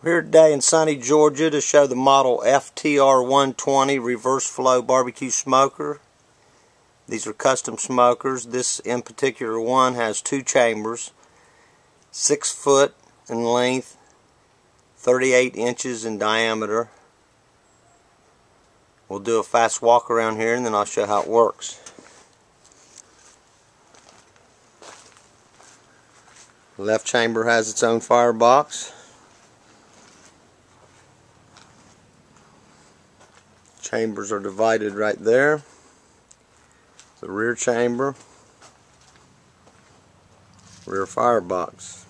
We're here today in sunny Georgia to show the model FTR 120 reverse flow barbecue smoker. These are custom smokers. This in particular one has two chambers, 6 foot in length, 38 inches in diameter. We'll do a fast walk around here and then I'll show how it works. Left chamber has its own firebox. Chambers are divided right there. The rear chamber, rear firebox.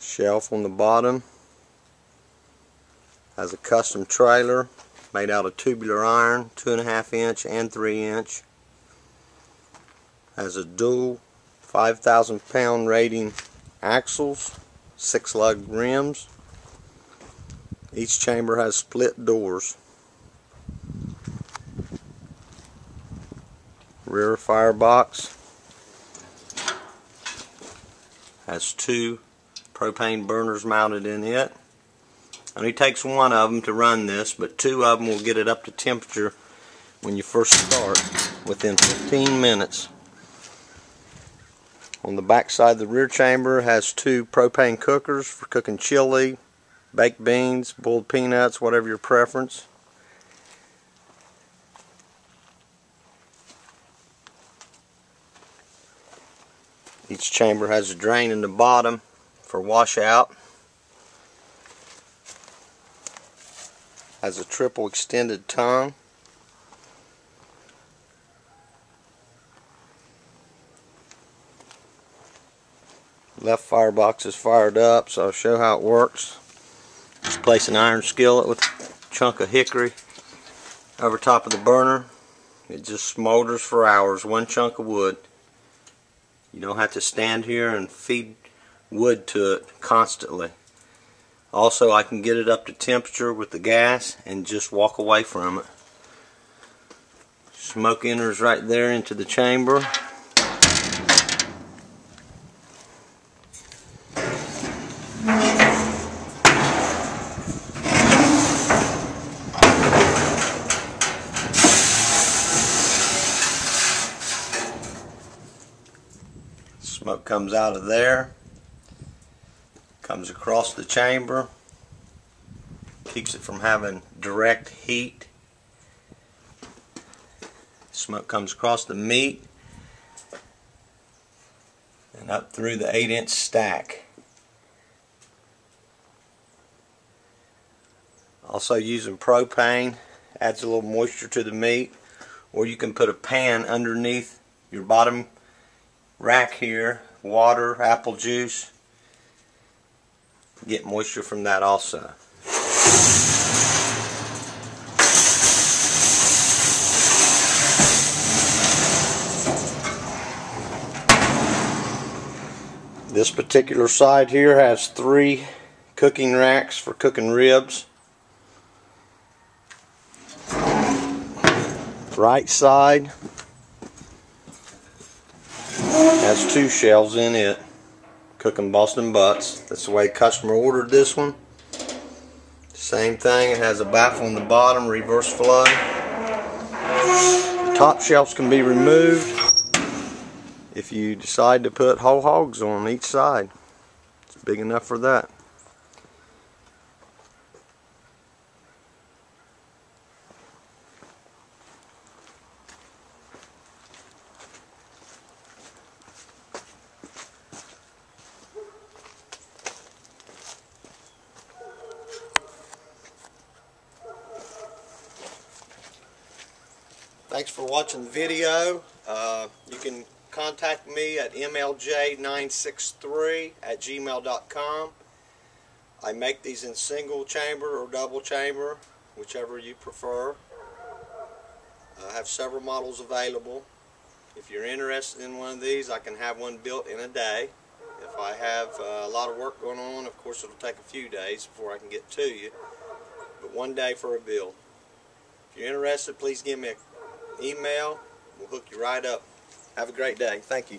Shelf on the bottom has a custom trailer made out of tubular iron, two and a half inch and three inch. Has a dual 5,000 pound rating axles, six lug rims. Each chamber has split doors. Rear firebox has two propane burners mounted in it. Only takes one of them to run this, but two of them will get it up to temperature when you first start within 15 minutes. On the back side of the rear chamber has two propane cookers for cooking chili, baked beans, boiled peanuts, whatever your preference. Each chamber has a drain in the bottom for washout. Has a triple extended tongue. Left firebox is fired up, so I'll show how it works. Place an iron skillet with a chunk of hickory over top of the burner. It just smolders for hours, one chunk of wood. You don't have to stand here and feed wood to it constantly. Also, I can get it up to temperature with the gas and just walk away from it. Smoke enters right there into the chamber. Smoke comes out of there, comes across the chamber, keeps it from having direct heat. Smoke comes across the meat and up through the 8 inch stack. Also using propane adds a little moisture to the meat or you can put a pan underneath your bottom rack here, water, apple juice. Get moisture from that also. This particular side here has three cooking racks for cooking ribs. Right side has two shelves in it. Cooking Boston butts. That's the way customer ordered this one. Same thing. It has a baffle on the bottom reverse flow the top shelves can be removed if you decide to put whole hogs on each side. It's big enough for that Thanks for watching the video. Uh, you can contact me at mlj963 at gmail.com. I make these in single chamber or double chamber, whichever you prefer. I have several models available. If you're interested in one of these, I can have one built in a day. If I have uh, a lot of work going on, of course it'll take a few days before I can get to you. But one day for a build. If you're interested, please give me a email. We'll hook you right up. Have a great day. Thank you.